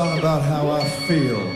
song about how I feel.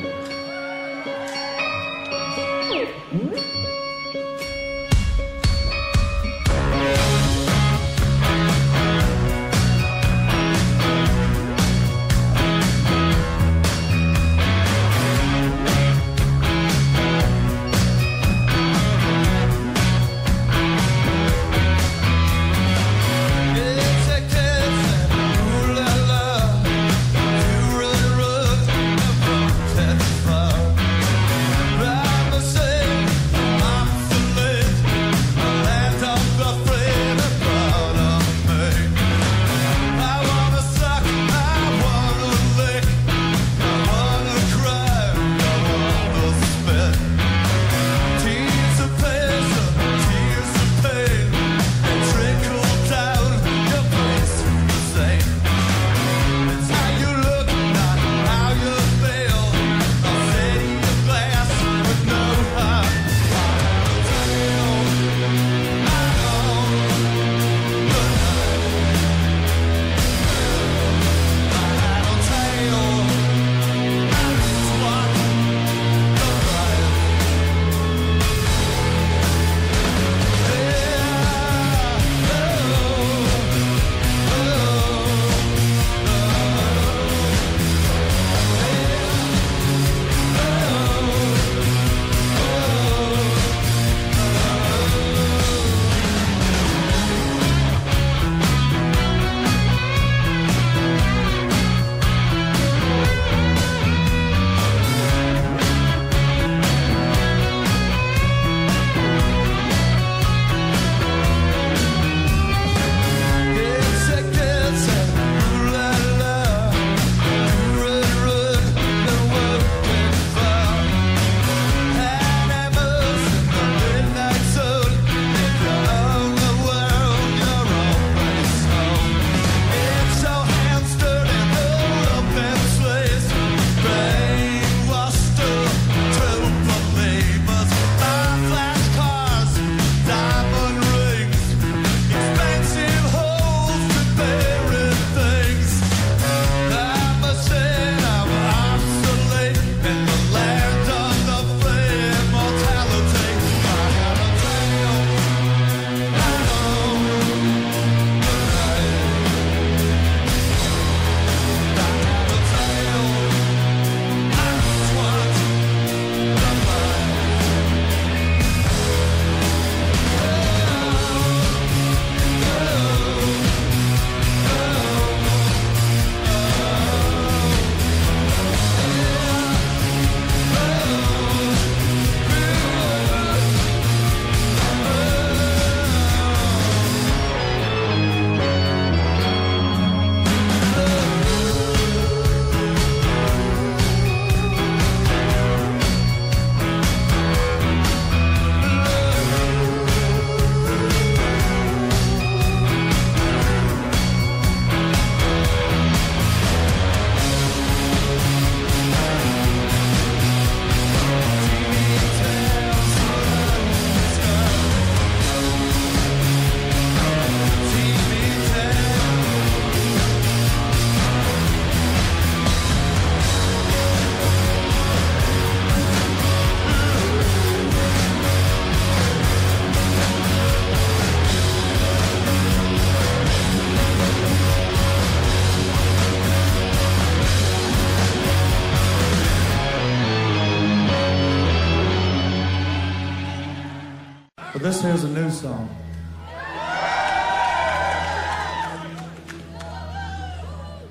This here's a new song.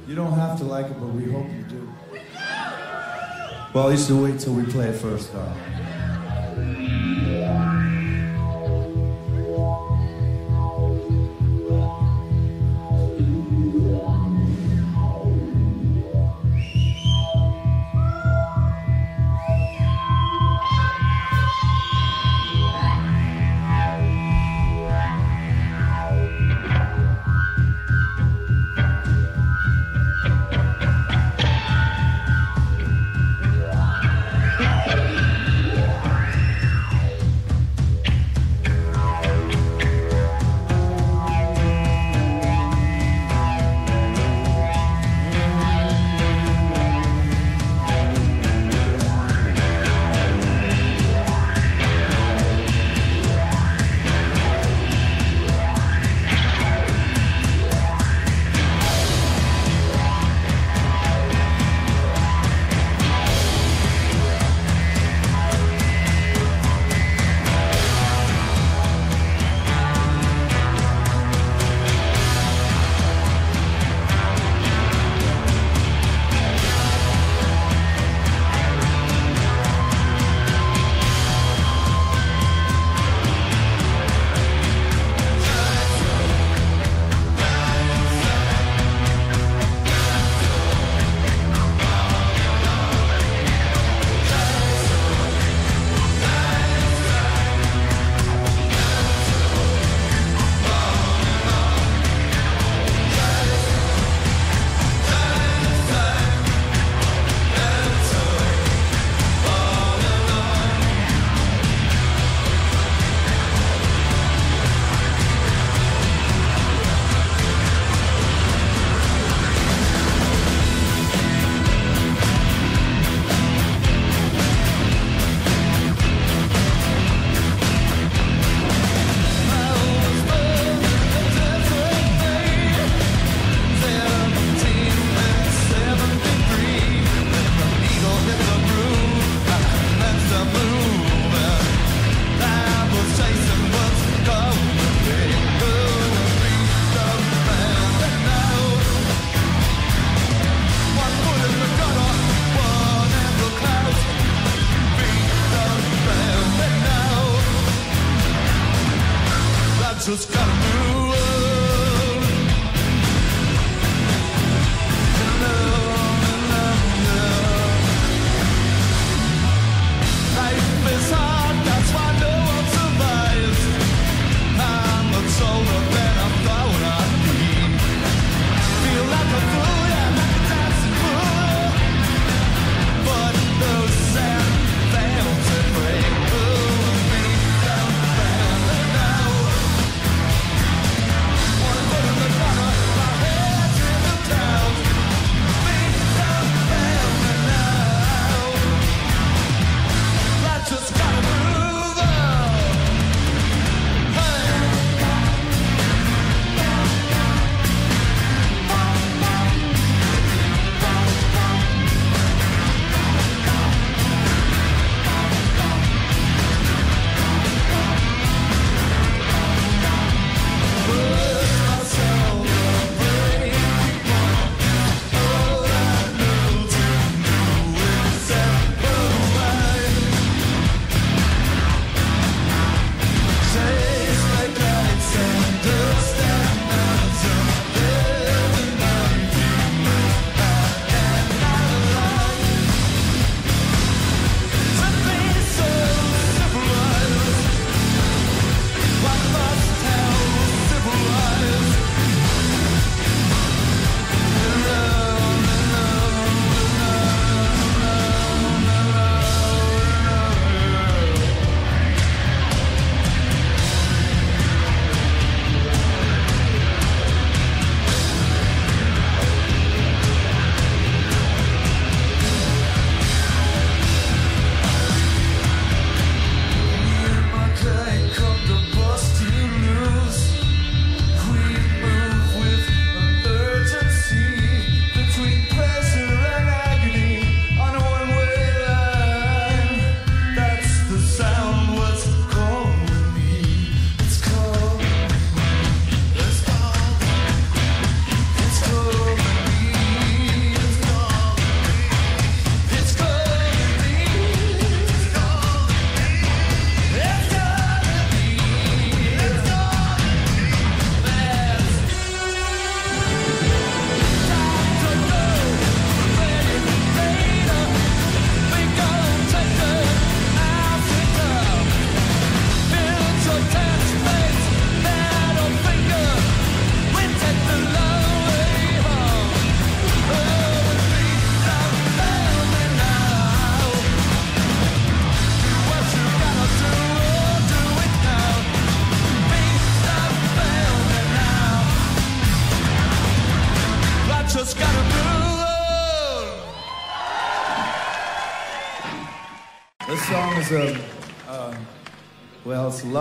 You don't have to like it, but we hope you do. Well, you should wait till we play it first, though.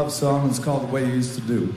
Love song. It's called The Way You Used to Do.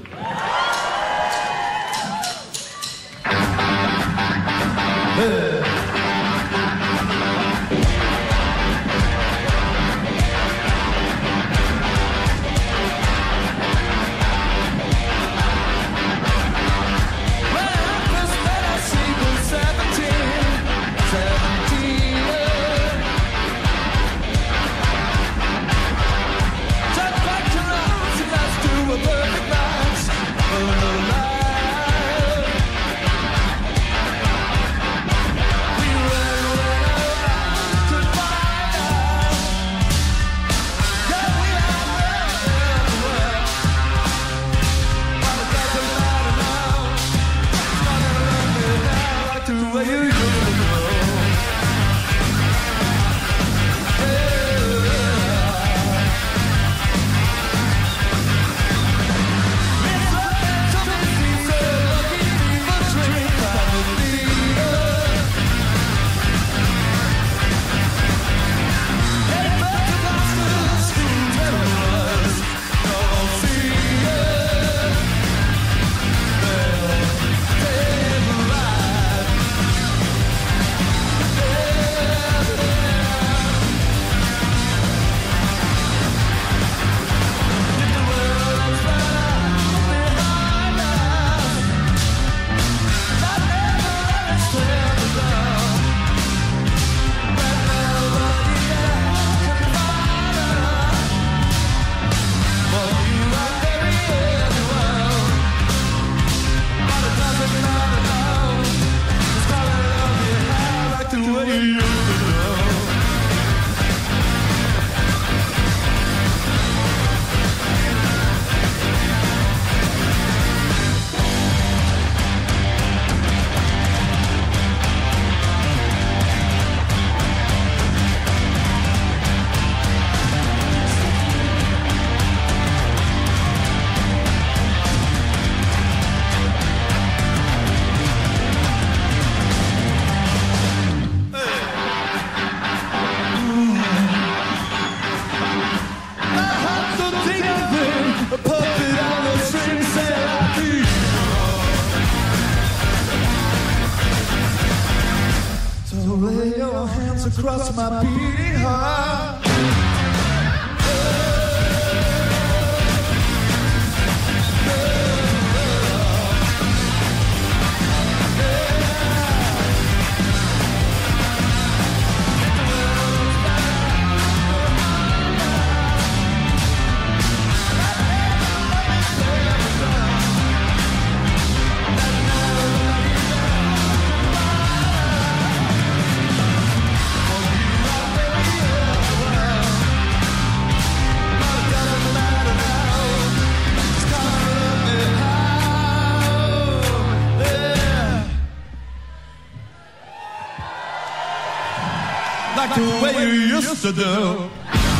Used to do.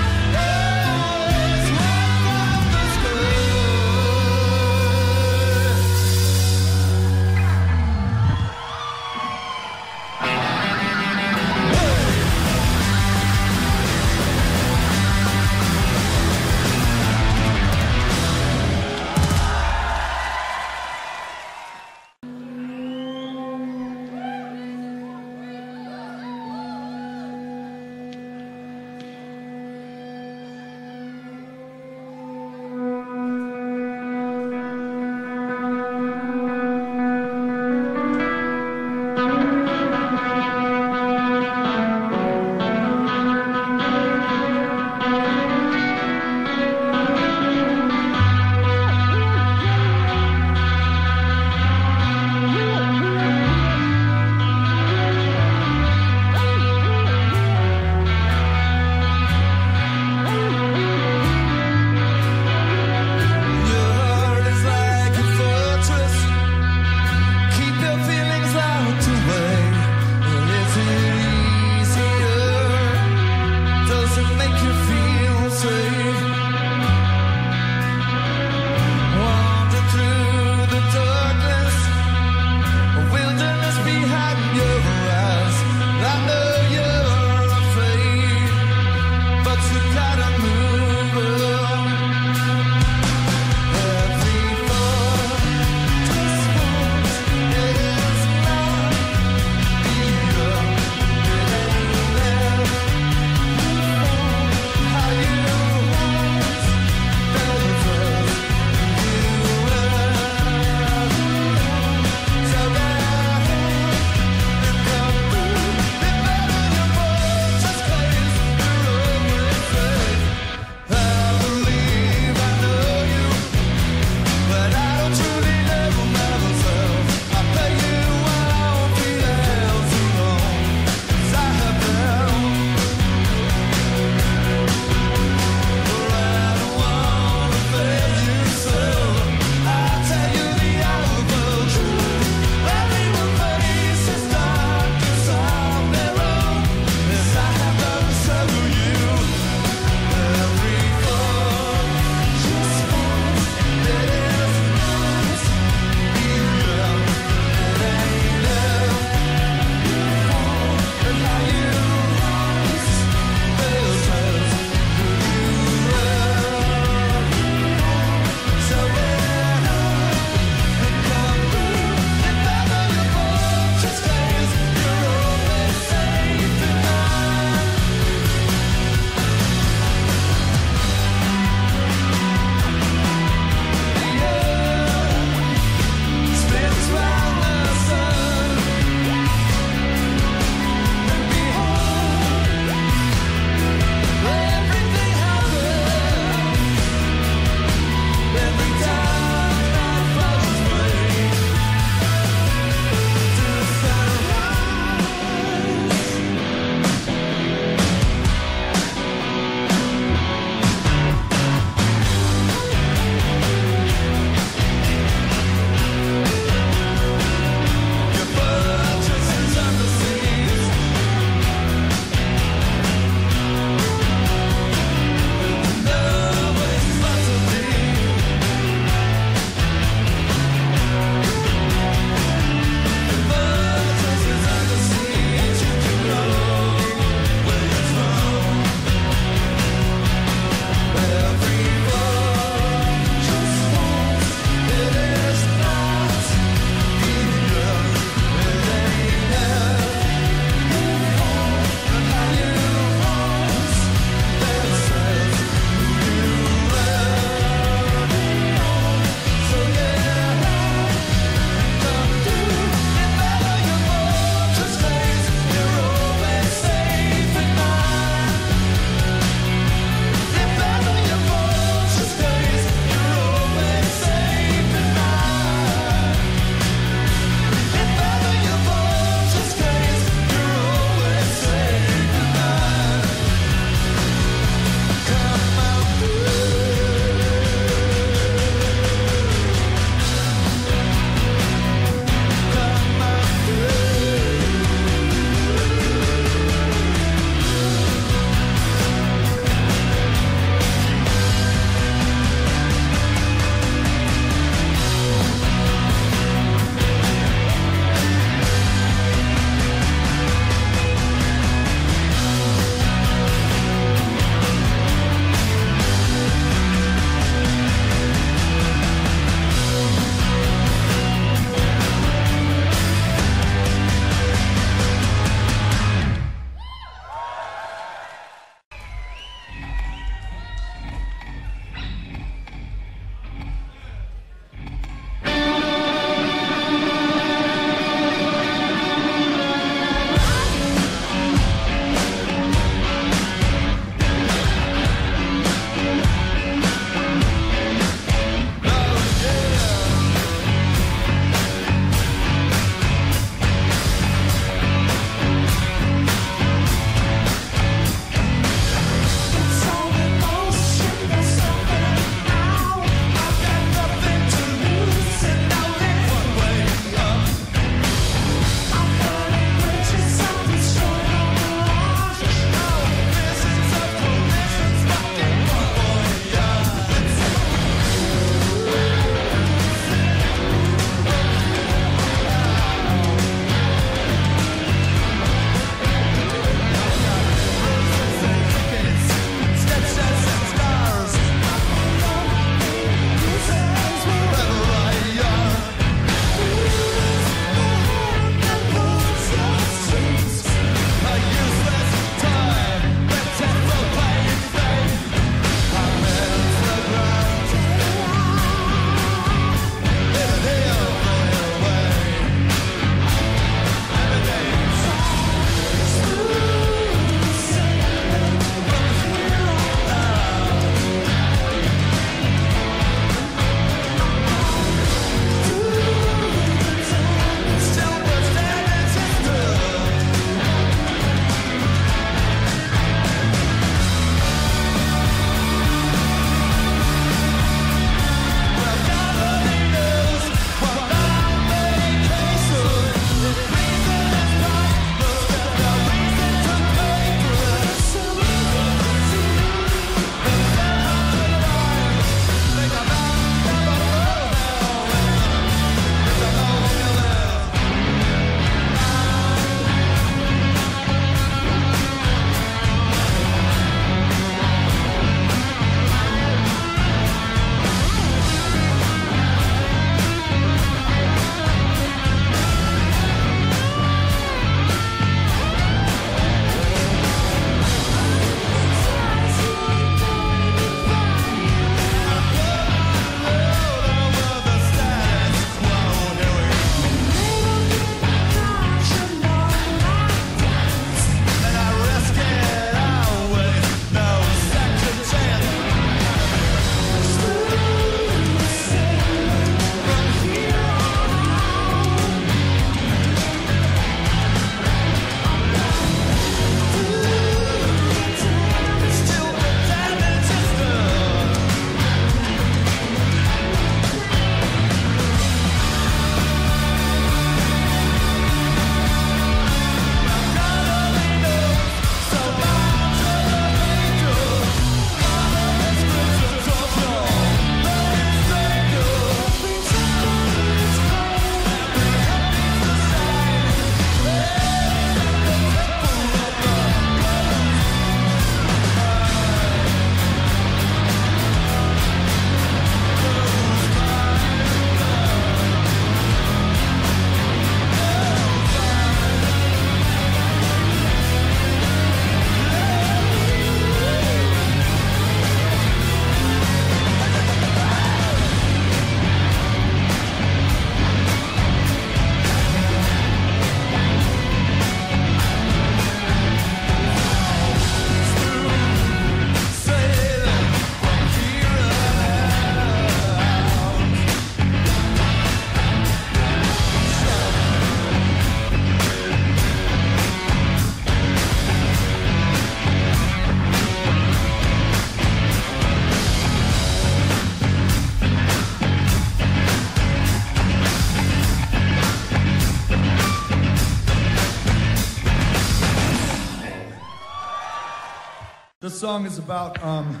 Song is about um,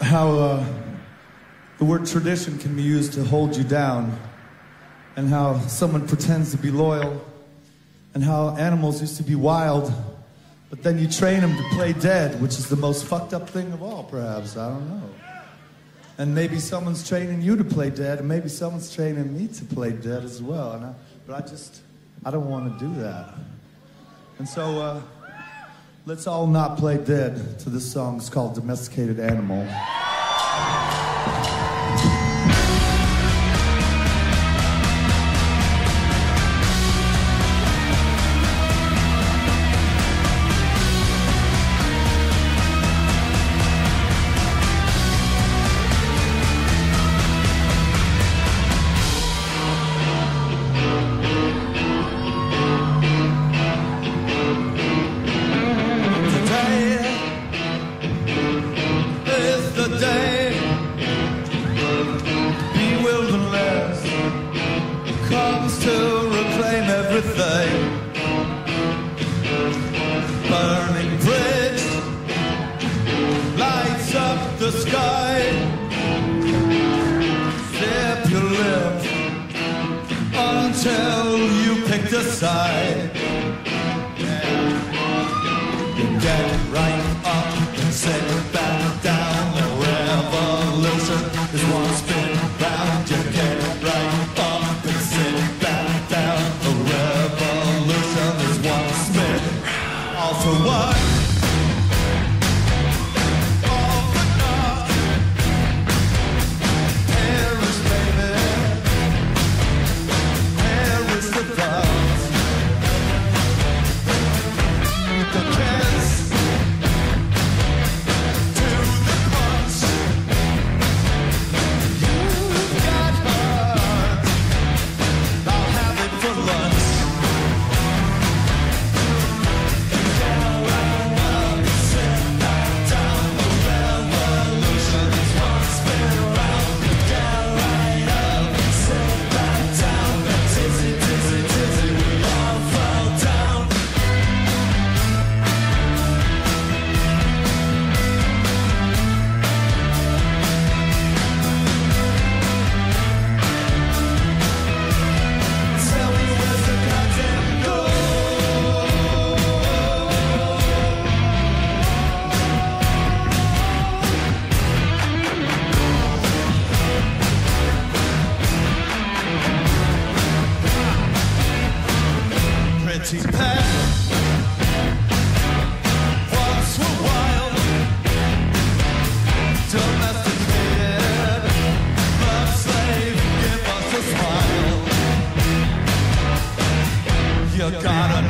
how uh, the word tradition can be used to hold you down, and how someone pretends to be loyal, and how animals used to be wild, but then you train them to play dead, which is the most fucked up thing of all, perhaps. I don't know. And maybe someone's training you to play dead, and maybe someone's training me to play dead as well. I, but I just, I don't want to do that. And so, uh, let's all not play dead to this song. It's called Domesticated Animal.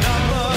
number